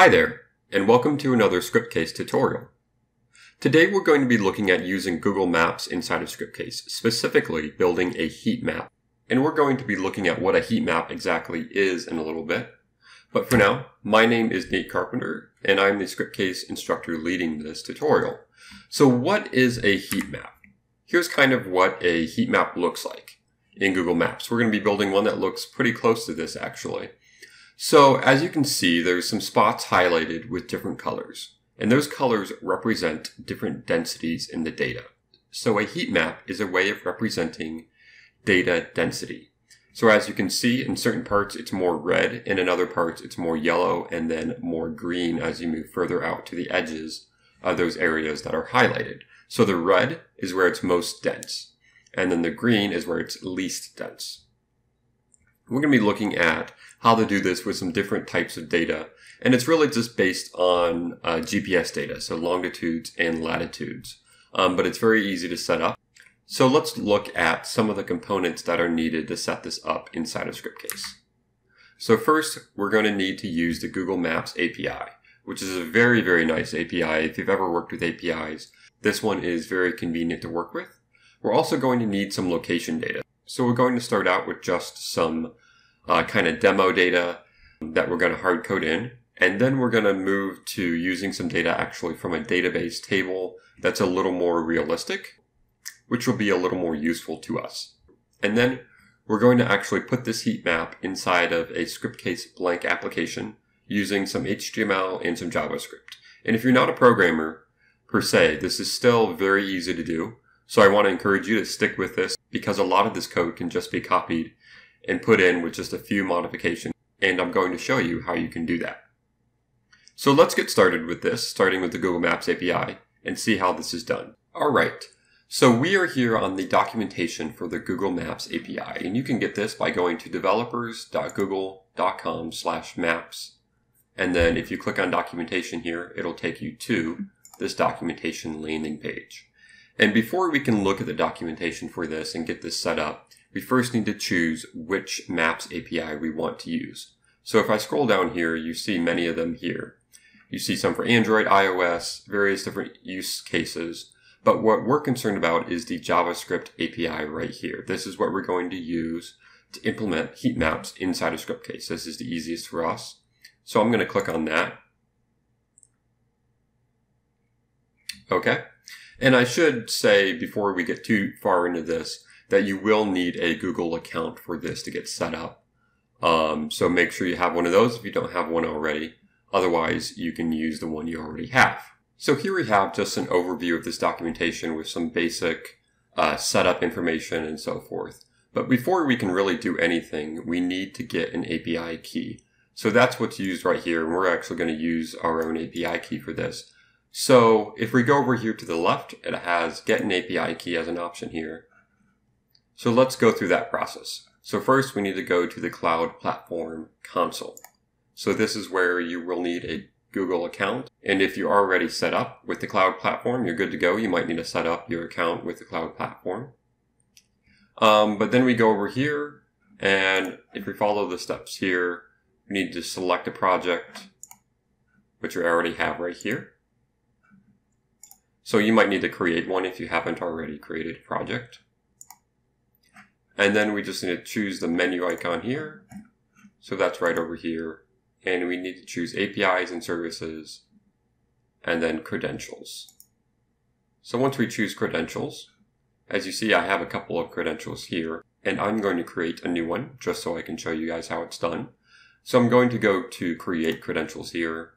Hi there, and welcome to another Scriptcase tutorial. Today we're going to be looking at using Google Maps inside of Scriptcase, specifically building a heat map. And we're going to be looking at what a heat map exactly is in a little bit. But for now, my name is Nate Carpenter, and I'm the Scriptcase instructor leading this tutorial. So what is a heat map? Here's kind of what a heat map looks like in Google Maps. We're going to be building one that looks pretty close to this actually. So as you can see, there's some spots highlighted with different colors, and those colors represent different densities in the data. So a heat map is a way of representing data density. So as you can see, in certain parts it's more red, and in other parts it's more yellow, and then more green as you move further out to the edges of those areas that are highlighted. So the red is where it's most dense, and then the green is where it's least dense. We're going to be looking at how to do this with some different types of data. And it's really just based on uh, GPS data, so longitudes and latitudes. Um, but it's very easy to set up. So let's look at some of the components that are needed to set this up inside of Scriptcase. So first, we're going to need to use the Google Maps API, which is a very, very nice API. If you've ever worked with APIs, this one is very convenient to work with. We're also going to need some location data. So we're going to start out with just some uh, kind of demo data that we're going to hard code in. And then we're going to move to using some data actually from a database table that's a little more realistic, which will be a little more useful to us. And then we're going to actually put this heat map inside of a Scriptcase blank application using some HTML and some JavaScript. And if you're not a programmer per se, this is still very easy to do. So I want to encourage you to stick with this because a lot of this code can just be copied and put in with just a few modifications. And I'm going to show you how you can do that. So let's get started with this, starting with the Google Maps API and see how this is done. All right. So we are here on the documentation for the Google Maps API, and you can get this by going to developers.google.com slash maps. And then if you click on documentation here, it'll take you to this documentation landing page. And before we can look at the documentation for this and get this set up, we first need to choose which Maps API we want to use. So if I scroll down here, you see many of them here. You see some for Android, iOS, various different use cases. But what we're concerned about is the JavaScript API right here. This is what we're going to use to implement heat maps inside of Scriptcase. This is the easiest for us. So I'm going to click on that. Okay. And I should say before we get too far into this, that you will need a Google account for this to get set up. Um, so make sure you have one of those if you don't have one already. Otherwise, you can use the one you already have. So here we have just an overview of this documentation with some basic uh, setup information and so forth. But before we can really do anything, we need to get an API key. So that's what's used right here. And we're actually going to use our own API key for this. So if we go over here to the left, it has get an API key as an option here. So let's go through that process. So first we need to go to the Cloud Platform console. So this is where you will need a Google account. And if you're already set up with the cloud platform, you're good to go. You might need to set up your account with the cloud platform. Um, but then we go over here and if we follow the steps here, we need to select a project, which we already have right here. So you might need to create one if you haven't already created a project. And then we just need to choose the menu icon here. So that's right over here. And we need to choose APIs and services and then credentials. So once we choose credentials, as you see, I have a couple of credentials here and I'm going to create a new one just so I can show you guys how it's done. So I'm going to go to create credentials here,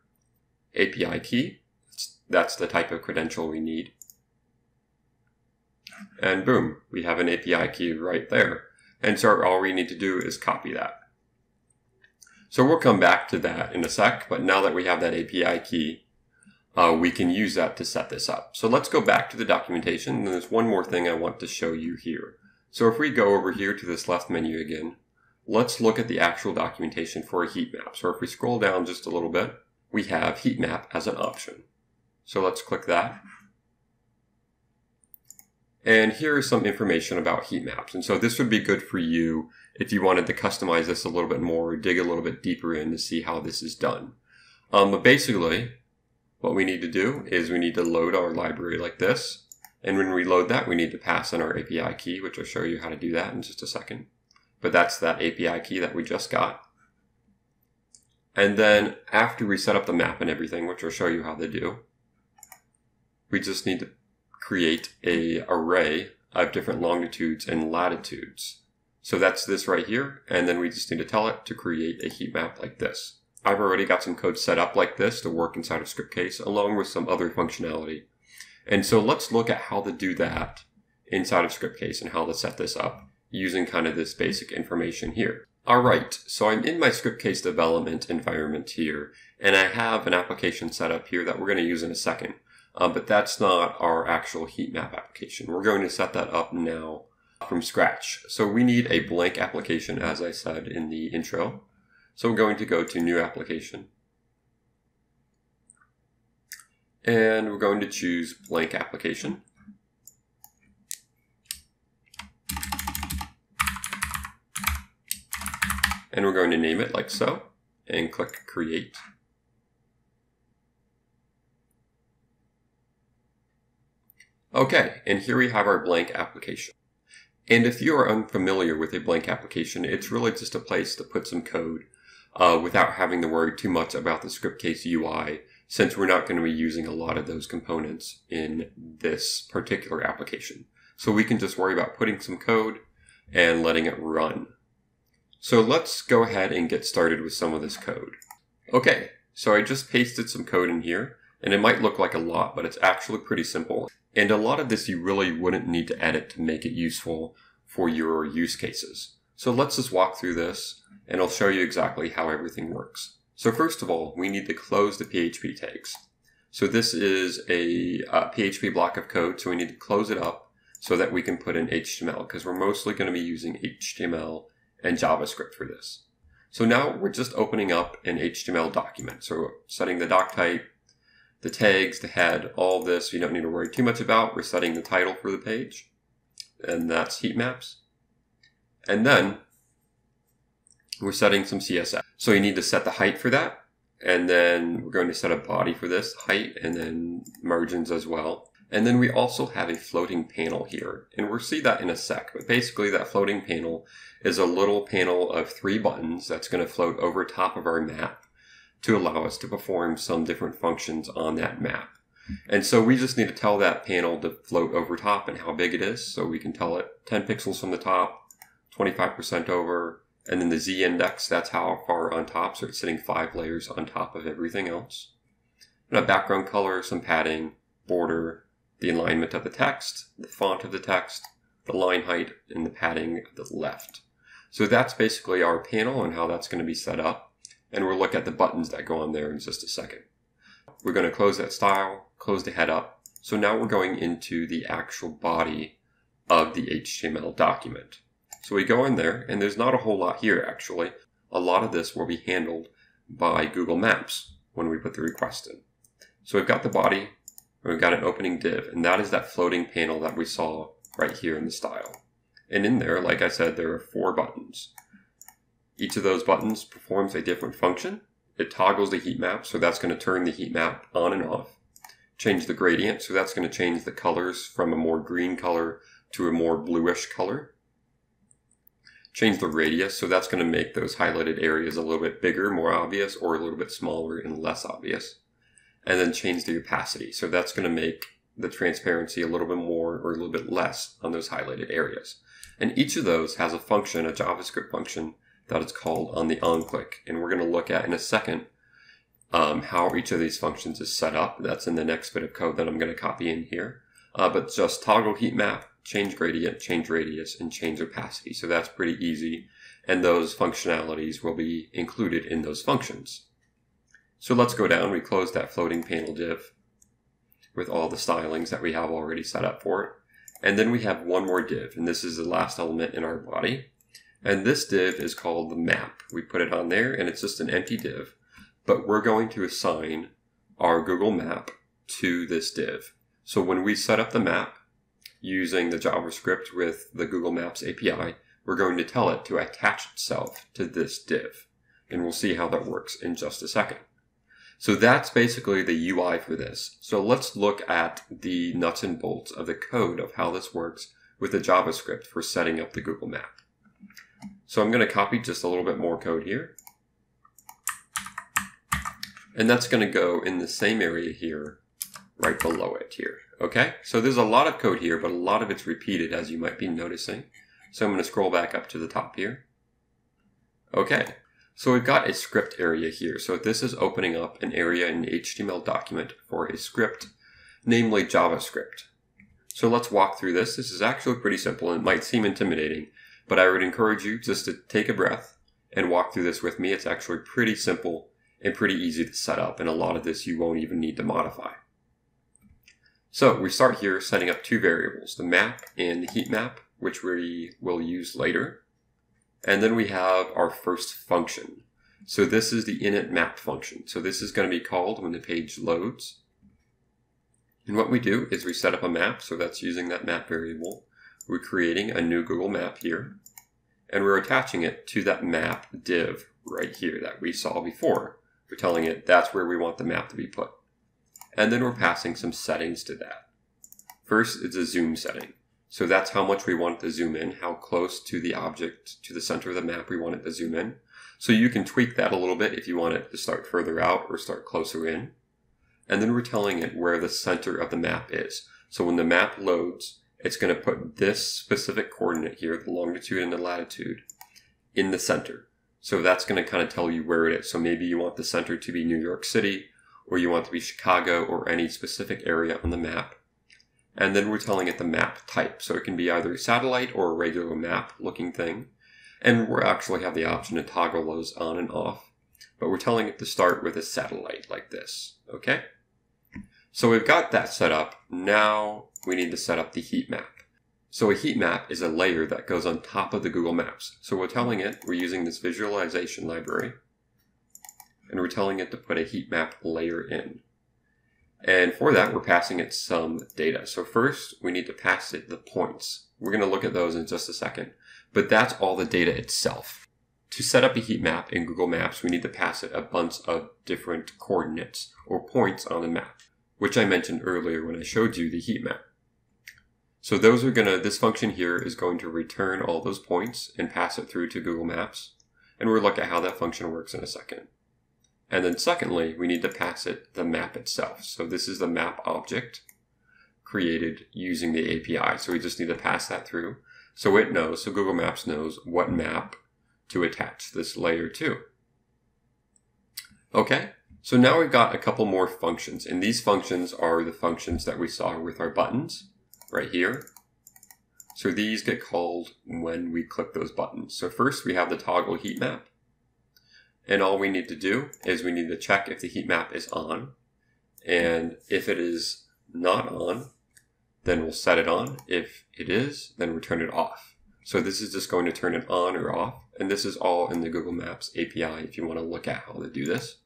API key. That's the type of credential we need. And boom, we have an API key right there. And so all we need to do is copy that. So we'll come back to that in a sec, but now that we have that API key, uh, we can use that to set this up. So let's go back to the documentation. And there's one more thing I want to show you here. So if we go over here to this left menu again, let's look at the actual documentation for a heat map. So if we scroll down just a little bit, we have heat map as an option. So let's click that. And here is some information about heat maps. And so this would be good for you if you wanted to customize this a little bit more, dig a little bit deeper in to see how this is done. Um, but basically, what we need to do is we need to load our library like this. And when we load that, we need to pass in our API key, which I'll show you how to do that in just a second. But that's that API key that we just got. And then after we set up the map and everything, which I'll show you how to do, we just need to create a array of different longitudes and latitudes. So that's this right here. And then we just need to tell it to create a heat map like this. I've already got some code set up like this to work inside of Scriptcase along with some other functionality. And so let's look at how to do that inside of Scriptcase and how to set this up using kind of this basic information here. All right, so I'm in my Scriptcase development environment here, and I have an application set up here that we're going to use in a second. Uh, but that's not our actual heat map application. We're going to set that up now from scratch. So we need a blank application, as I said in the intro. So we're going to go to New Application. And we're going to choose Blank Application. And we're going to name it like so, and click Create. Okay, and here we have our blank application. And if you are unfamiliar with a blank application, it's really just a place to put some code uh, without having to worry too much about the Scriptcase UI, since we're not going to be using a lot of those components in this particular application. So we can just worry about putting some code and letting it run. So let's go ahead and get started with some of this code. Okay, so I just pasted some code in here, and it might look like a lot, but it's actually pretty simple. And a lot of this you really wouldn't need to edit to make it useful for your use cases. So let's just walk through this and I'll show you exactly how everything works. So first of all, we need to close the PHP tags. So this is a uh, PHP block of code, so we need to close it up so that we can put in HTML because we're mostly going to be using HTML and JavaScript for this. So now we're just opening up an HTML document. So setting the doc type, the tags, the head, all this you don't need to worry too much about. We're setting the title for the page, and that's heat maps. And then we're setting some CSS. So you need to set the height for that. And then we're going to set a body for this height and then margins as well. And then we also have a floating panel here, and we'll see that in a sec. But basically that floating panel is a little panel of three buttons that's going to float over top of our map to allow us to perform some different functions on that map. And so we just need to tell that panel to float over top and how big it is. So we can tell it 10 pixels from the top, 25% over, and then the Z index, that's how far on top. So it's sitting five layers on top of everything else. And a background color, some padding, border, the alignment of the text, the font of the text, the line height, and the padding at the left. So that's basically our panel and how that's going to be set up and we'll look at the buttons that go on there in just a second. We're going to close that style, close the head up. So now we're going into the actual body of the HTML document. So we go in there, and there's not a whole lot here actually. A lot of this will be handled by Google Maps when we put the request in. So we've got the body, and we've got an opening div, and that is that floating panel that we saw right here in the style. And in there, like I said, there are four buttons. Each of those buttons performs a different function. It toggles the heat map, so that's going to turn the heat map on and off. Change the gradient, so that's going to change the colors from a more green color to a more bluish color. Change the radius, so that's going to make those highlighted areas a little bit bigger, more obvious, or a little bit smaller and less obvious. And then change the opacity, so that's going to make the transparency a little bit more or a little bit less on those highlighted areas. And each of those has a function, a JavaScript function, that it's called on the onClick. And we're going to look at in a second um, how each of these functions is set up. That's in the next bit of code that I'm going to copy in here. Uh, but just toggle heat map, change gradient, change radius, and change opacity. So that's pretty easy. And those functionalities will be included in those functions. So let's go down. We close that floating panel div with all the stylings that we have already set up for it. And then we have one more div, and this is the last element in our body. And this div is called the map. We put it on there and it's just an empty div, but we're going to assign our Google map to this div. So when we set up the map using the JavaScript with the Google Maps API, we're going to tell it to attach itself to this div. And we'll see how that works in just a second. So that's basically the UI for this. So let's look at the nuts and bolts of the code of how this works with the JavaScript for setting up the Google Map. So I'm going to copy just a little bit more code here. And that's going to go in the same area here, right below it here. Okay, so there's a lot of code here, but a lot of it's repeated as you might be noticing. So I'm going to scroll back up to the top here. Okay, so we've got a script area here. So this is opening up an area in HTML document for a script, namely JavaScript. So let's walk through this. This is actually pretty simple and it might seem intimidating, but I would encourage you just to take a breath and walk through this with me. It's actually pretty simple and pretty easy to set up, and a lot of this you won't even need to modify. So we start here setting up two variables, the map and the heat map, which we will use later. And then we have our first function. So this is the init map function. So this is going to be called when the page loads. And what we do is we set up a map, so that's using that map variable. We're creating a new Google map here, and we're attaching it to that map div right here that we saw before. We're telling it that's where we want the map to be put. And then we're passing some settings to that. First, it's a zoom setting. So that's how much we want to zoom in, how close to the object, to the center of the map we want it to zoom in. So you can tweak that a little bit if you want it to start further out or start closer in. And then we're telling it where the center of the map is. So when the map loads, it's going to put this specific coordinate here, the longitude and the latitude, in the center. So that's going to kind of tell you where it is. So maybe you want the center to be New York City, or you want to be Chicago, or any specific area on the map. And then we're telling it the map type. So it can be either satellite or a regular map looking thing. And we actually have the option to toggle those on and off. But we're telling it to start with a satellite like this. Okay? So we've got that set up. Now we need to set up the heat map. So a heat map is a layer that goes on top of the Google Maps. So we're telling it, we're using this visualization library, and we're telling it to put a heat map layer in. And for that, we're passing it some data. So first, we need to pass it the points. We're going to look at those in just a second. But that's all the data itself. To set up a heat map in Google Maps, we need to pass it a bunch of different coordinates or points on the map, which I mentioned earlier when I showed you the heat map. So those are gonna, this function here is going to return all those points and pass it through to Google Maps. And we'll look at how that function works in a second. And then secondly, we need to pass it the map itself. So this is the map object created using the API. So we just need to pass that through. So it knows, so Google Maps knows what map to attach this layer to. Okay, so now we've got a couple more functions, and these functions are the functions that we saw with our buttons right here. So these get called when we click those buttons. So first we have the toggle heat map. And all we need to do is we need to check if the heat map is on. And if it is not on, then we'll set it on. If it is, then we turn it off. So this is just going to turn it on or off. And this is all in the Google Maps API if you want to look at how to do this.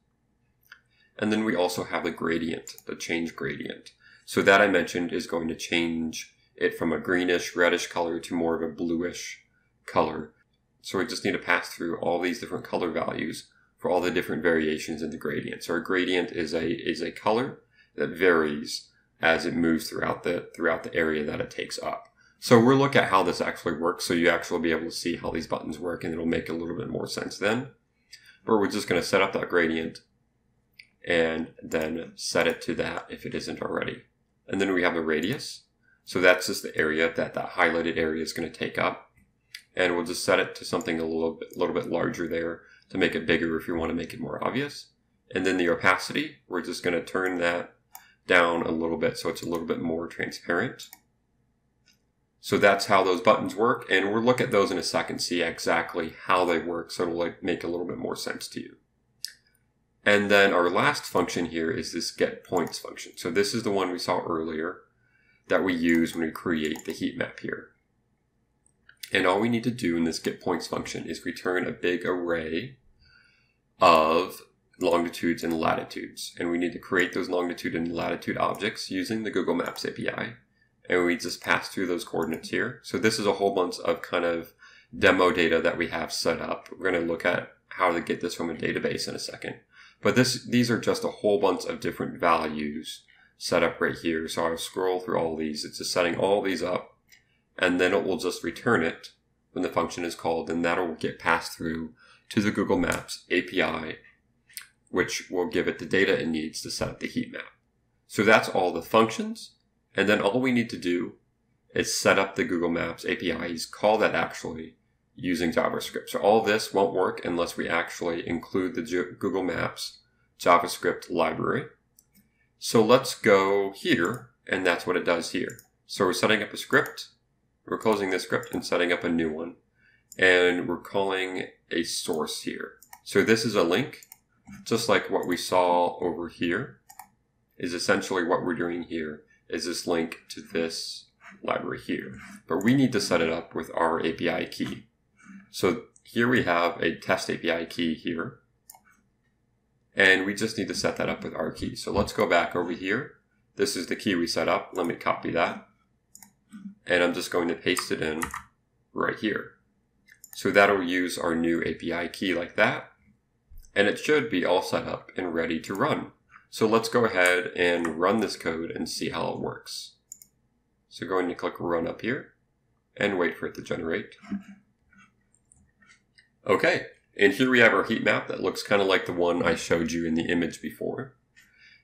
And then we also have the gradient, the change gradient. So that I mentioned is going to change it from a greenish, reddish color to more of a bluish color. So we just need to pass through all these different color values for all the different variations in the gradient. So a gradient is a is a color that varies as it moves throughout the throughout the area that it takes up. So we'll look at how this actually works so you actually be able to see how these buttons work and it'll make a little bit more sense then. But we're just going to set up that gradient and then set it to that if it isn't already. And then we have the radius. So that's just the area that that highlighted area is going to take up. And we'll just set it to something a little bit, little bit larger there to make it bigger if you want to make it more obvious. And then the opacity, we're just going to turn that down a little bit so it's a little bit more transparent. So that's how those buttons work. And we'll look at those in a second, see exactly how they work so it'll like make a little bit more sense to you. And then our last function here is this get points function. So this is the one we saw earlier that we use when we create the heat map here. And all we need to do in this get points function is return a big array of longitudes and latitudes. And we need to create those longitude and latitude objects using the Google Maps API. And we just pass through those coordinates here. So this is a whole bunch of kind of demo data that we have set up. We're going to look at how to get this from a database in a second. But this these are just a whole bunch of different values set up right here. So I'll scroll through all these. It's just setting all these up and then it will just return it when the function is called and that'll get passed through to the Google Maps API, which will give it the data it needs to set up the heat map. So that's all the functions. And then all we need to do is set up the Google Maps APIs, call that actually using JavaScript. So all this won't work unless we actually include the Google Maps JavaScript library. So let's go here, and that's what it does here. So we're setting up a script, we're closing this script and setting up a new one, and we're calling a source here. So this is a link, just like what we saw over here, is essentially what we're doing here, is this link to this library here. But we need to set it up with our API key. So here we have a test API key here. And we just need to set that up with our key. So let's go back over here. This is the key we set up. Let me copy that. And I'm just going to paste it in right here. So that'll use our new API key like that. And it should be all set up and ready to run. So let's go ahead and run this code and see how it works. So going to click run up here and wait for it to generate. Okay, and here we have our heat map that looks kind of like the one I showed you in the image before.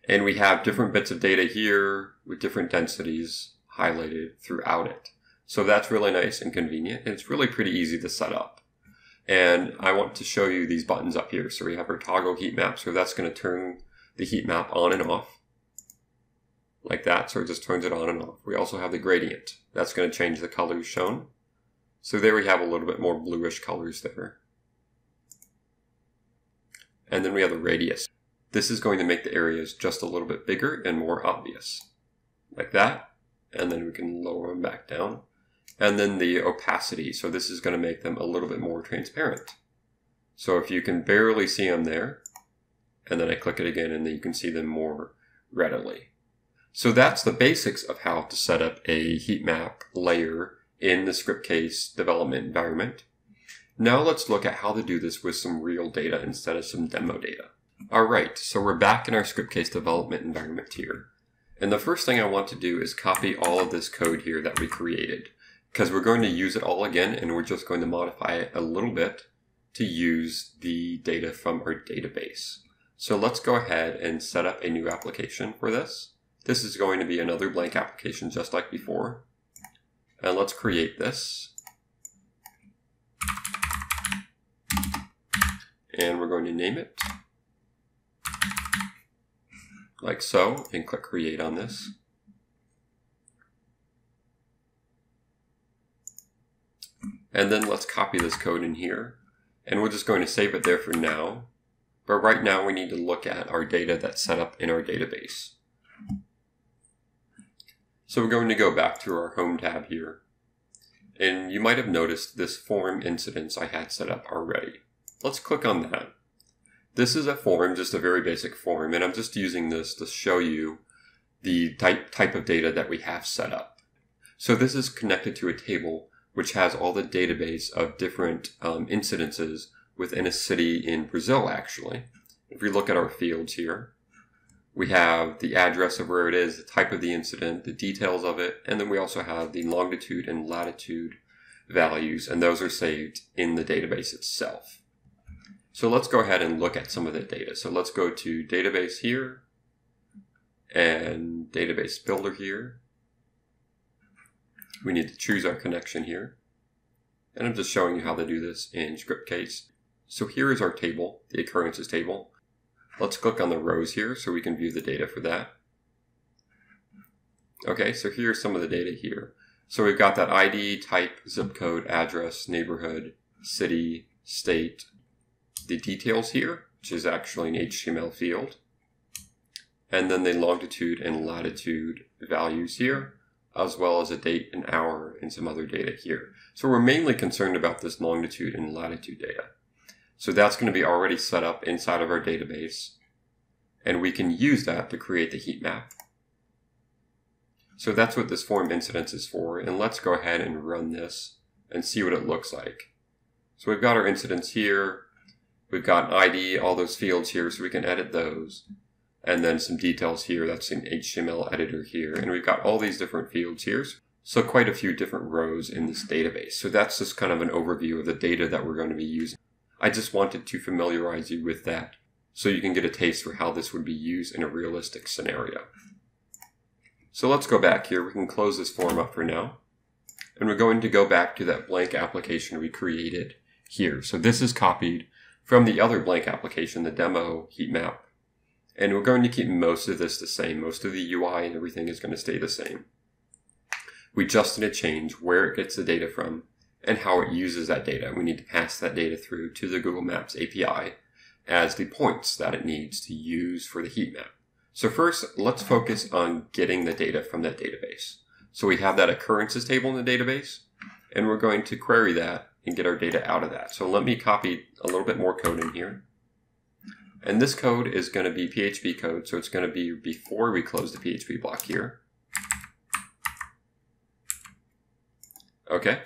And we have different bits of data here with different densities highlighted throughout it. So that's really nice and convenient. And it's really pretty easy to set up. And I want to show you these buttons up here. So we have our toggle heat map. So that's going to turn the heat map on and off like that. So it just turns it on and off. We also have the gradient. That's going to change the colors shown. So there we have a little bit more bluish colors there. And then we have the radius. This is going to make the areas just a little bit bigger and more obvious. Like that. And then we can lower them back down. And then the opacity. So this is going to make them a little bit more transparent. So if you can barely see them there, and then I click it again and then you can see them more readily. So that's the basics of how to set up a heat map layer in the Scriptcase development environment. Now let's look at how to do this with some real data instead of some demo data. Alright, so we're back in our Scriptcase development environment here. And the first thing I want to do is copy all of this code here that we created. Because we're going to use it all again and we're just going to modify it a little bit to use the data from our database. So let's go ahead and set up a new application for this. This is going to be another blank application just like before. And let's create this. And we're going to name it like so and click create on this. And then let's copy this code in here and we're just going to save it there for now. But right now we need to look at our data that's set up in our database. So we're going to go back to our home tab here. And you might have noticed this form incidents I had set up already. Let's click on that. This is a form, just a very basic form, and I'm just using this to show you the type, type of data that we have set up. So this is connected to a table which has all the database of different um, incidences within a city in Brazil, actually. If we look at our fields here, we have the address of where it is, the type of the incident, the details of it, and then we also have the longitude and latitude values, and those are saved in the database itself. So let's go ahead and look at some of the data. So let's go to database here and database builder here. We need to choose our connection here. And I'm just showing you how to do this in Scriptcase. So here is our table, the occurrences table. Let's click on the rows here so we can view the data for that. Okay, so here's some of the data here. So we've got that ID, type, zip code, address, neighborhood, city, state, the details here, which is actually an HTML field, and then the longitude and latitude values here, as well as a date, an hour, and some other data here. So we're mainly concerned about this longitude and latitude data. So that's going to be already set up inside of our database, and we can use that to create the heat map. So that's what this form incidents is for, and let's go ahead and run this and see what it looks like. So we've got our incidents here, We've got ID, all those fields here, so we can edit those. And then some details here, that's an HTML editor here. And we've got all these different fields here. So quite a few different rows in this database. So that's just kind of an overview of the data that we're going to be using. I just wanted to familiarize you with that so you can get a taste for how this would be used in a realistic scenario. So let's go back here. We can close this form up for now. And we're going to go back to that blank application we created here. So this is copied from the other blank application, the demo heat map. And we're going to keep most of this the same. Most of the UI and everything is going to stay the same. We just need to change where it gets the data from and how it uses that data. We need to pass that data through to the Google Maps API as the points that it needs to use for the heat map. So first, let's focus on getting the data from that database. So we have that occurrences table in the database, and we're going to query that and get our data out of that. So let me copy a little bit more code in here. And this code is going to be PHP code, so it's going to be before we close the PHP block here. Okay,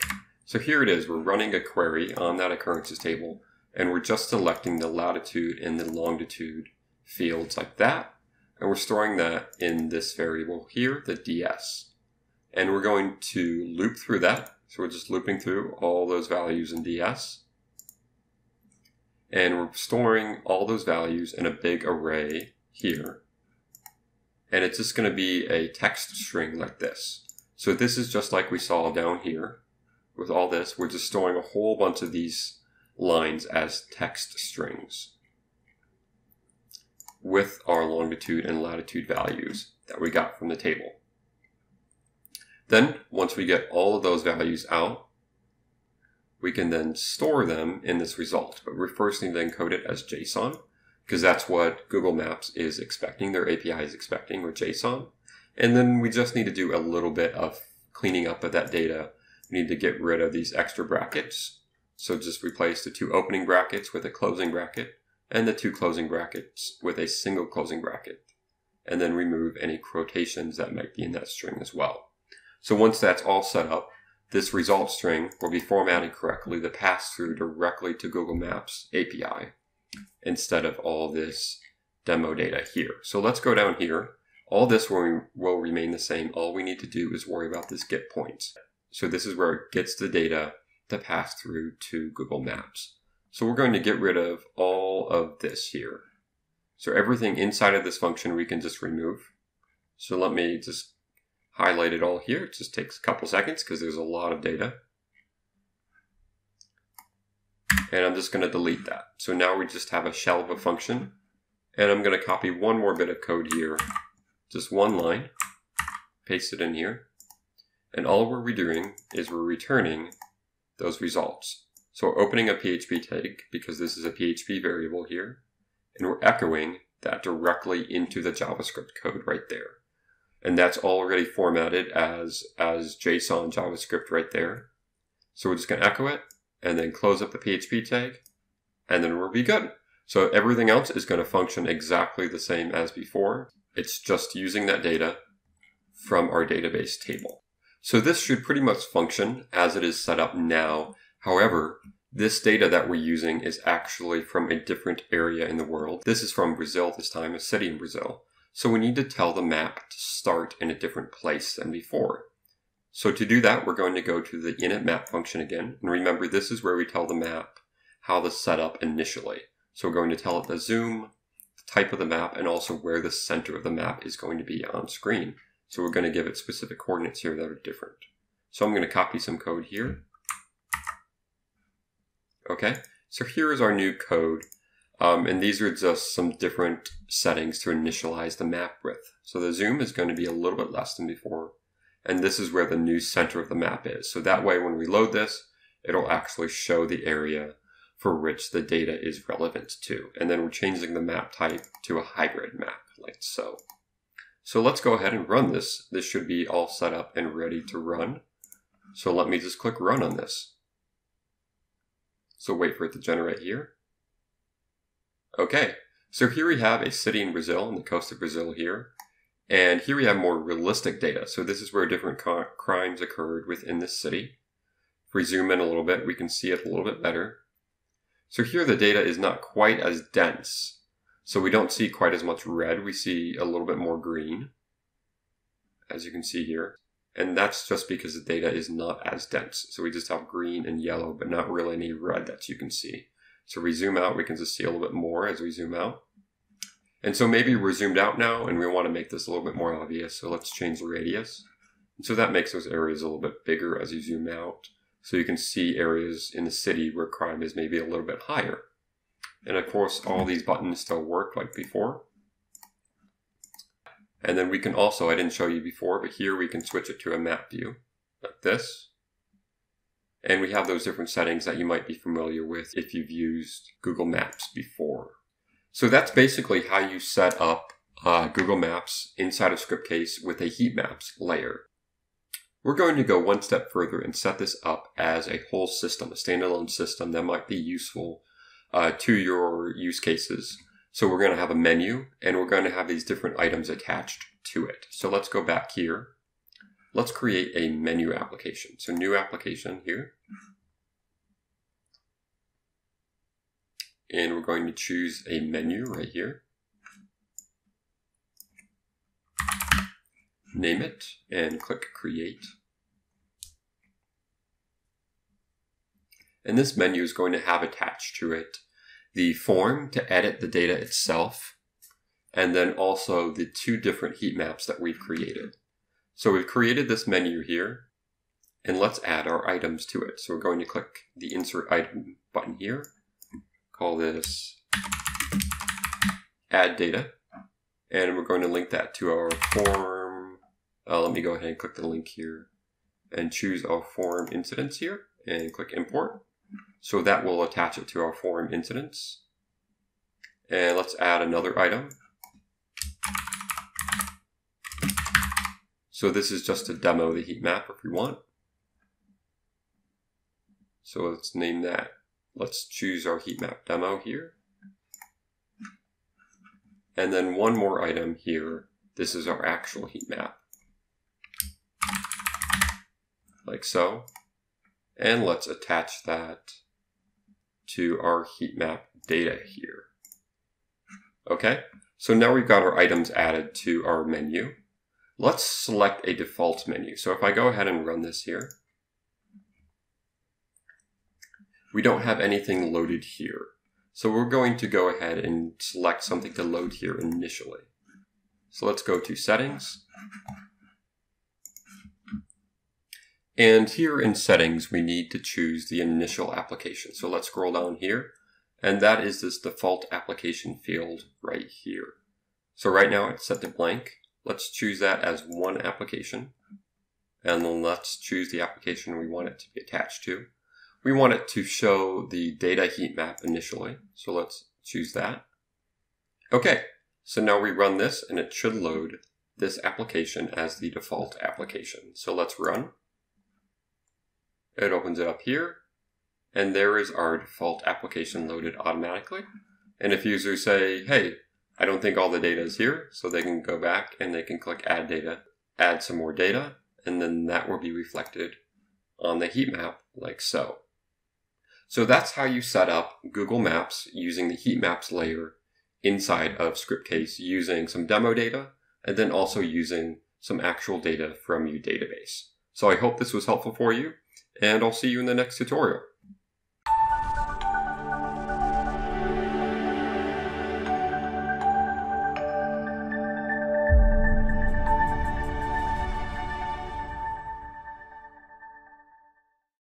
so here it is. We're running a query on that occurrences table, and we're just selecting the latitude and the longitude fields like that. And we're storing that in this variable here, the ds. And we're going to loop through that. So we're just looping through all those values in ds. And we're storing all those values in a big array here. And it's just going to be a text string like this. So this is just like we saw down here. With all this, we're just storing a whole bunch of these lines as text strings with our longitude and latitude values that we got from the table. Then, once we get all of those values out, we can then store them in this result. But we first need to encode it as JSON, because that's what Google Maps is expecting, their API is expecting with JSON. And then we just need to do a little bit of cleaning up of that data. We need to get rid of these extra brackets. So just replace the two opening brackets with a closing bracket and the two closing brackets with a single closing bracket. And then remove any quotations that might be in that string as well. So once that's all set up, this result string will be formatted correctly to pass through directly to Google Maps API instead of all this demo data here. So let's go down here all this will, will remain the same. All we need to do is worry about this get points. So this is where it gets the data to pass through to Google Maps. So we're going to get rid of all of this here. So everything inside of this function we can just remove. So let me just highlight it all here. It just takes a couple seconds because there's a lot of data. And I'm just going to delete that. So now we just have a shell of a function. And I'm going to copy one more bit of code here just one line, paste it in here, and all we're doing is we're returning those results. So we're opening a PHP tag because this is a PHP variable here, and we're echoing that directly into the JavaScript code right there. And that's already formatted as, as JSON JavaScript right there. So we're just going to echo it and then close up the PHP tag and then we'll be good. So everything else is going to function exactly the same as before. It's just using that data from our database table. So this should pretty much function as it is set up now. However, this data that we're using is actually from a different area in the world. This is from Brazil this time, a city in Brazil. So we need to tell the map to start in a different place than before. So to do that, we're going to go to the init map function again. And remember, this is where we tell the map how to set up initially. So we're going to tell it the zoom, type of the map and also where the center of the map is going to be on screen. So we're going to give it specific coordinates here that are different. So I'm going to copy some code here. Okay, so here is our new code. Um, and these are just some different settings to initialize the map with. So the zoom is going to be a little bit less than before. And this is where the new center of the map is. So that way when we load this, it'll actually show the area for which the data is relevant to. And then we're changing the map type to a hybrid map, like so. So let's go ahead and run this. This should be all set up and ready to run. So let me just click run on this. So wait for it to generate here. Okay, so here we have a city in Brazil, on the coast of Brazil here. And here we have more realistic data. So this is where different crimes occurred within this city. If we zoom in a little bit, we can see it a little bit better. So here the data is not quite as dense. So we don't see quite as much red. We see a little bit more green, as you can see here. And that's just because the data is not as dense. So we just have green and yellow, but not really any red that you can see. So we zoom out, we can just see a little bit more as we zoom out. And so maybe we're zoomed out now and we want to make this a little bit more obvious. So let's change the radius. And so that makes those areas a little bit bigger as you zoom out. So you can see areas in the city where crime is maybe a little bit higher. And of course, all these buttons still work like before. And then we can also, I didn't show you before, but here we can switch it to a map view like this. And we have those different settings that you might be familiar with if you've used Google Maps before. So that's basically how you set up uh, Google Maps inside of Scriptcase with a heat maps layer. We're going to go one step further and set this up as a whole system, a standalone system that might be useful uh, to your use cases. So we're going to have a menu and we're going to have these different items attached to it. So let's go back here. Let's create a menu application. So new application here. And we're going to choose a menu right here. Name it and click create. And this menu is going to have attached to it the form to edit the data itself, and then also the two different heat maps that we've created. So we've created this menu here, and let's add our items to it. So we're going to click the insert item button here, call this add data, and we're going to link that to our form. Uh, let me go ahead and click the link here and choose our form incidents here and click import. So that will attach it to our form incidents. And let's add another item. So this is just to demo the heat map if we want. So let's name that. Let's choose our heat map demo here. And then one more item here. This is our actual heat map. Like so. And let's attach that to our heat map data here. Okay, so now we've got our items added to our menu. Let's select a default menu. So if I go ahead and run this here, we don't have anything loaded here. So we're going to go ahead and select something to load here initially. So let's go to settings, And here in settings, we need to choose the initial application. So let's scroll down here. And that is this default application field right here. So right now it's set to blank. Let's choose that as one application. And then let's choose the application we want it to be attached to. We want it to show the data heat map initially. So let's choose that. Okay, so now we run this and it should load this application as the default application. So let's run. It opens it up here, and there is our default application loaded automatically. And if users say, hey, I don't think all the data is here, so they can go back and they can click add data, add some more data, and then that will be reflected on the heat map like so. So that's how you set up Google Maps using the heat maps layer inside of Scriptcase using some demo data and then also using some actual data from your database. So I hope this was helpful for you and I'll see you in the next tutorial.